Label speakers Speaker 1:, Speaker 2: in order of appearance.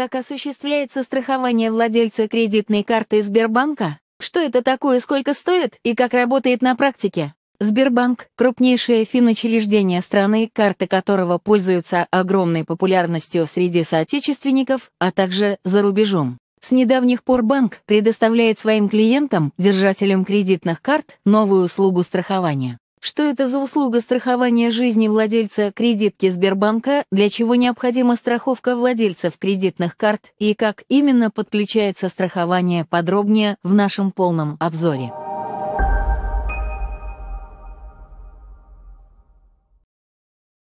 Speaker 1: Как осуществляется страхование владельца кредитной карты Сбербанка? Что это такое, сколько стоит и как работает на практике? Сбербанк – крупнейшее финучреждение страны, карты которого пользуются огромной популярностью среди соотечественников, а также за рубежом. С недавних пор банк предоставляет своим клиентам, держателям кредитных карт, новую услугу страхования. Что это за услуга страхования жизни владельца кредитки Сбербанка, для чего необходима страховка владельцев кредитных карт? И как именно подключается страхование? Подробнее в нашем полном обзоре.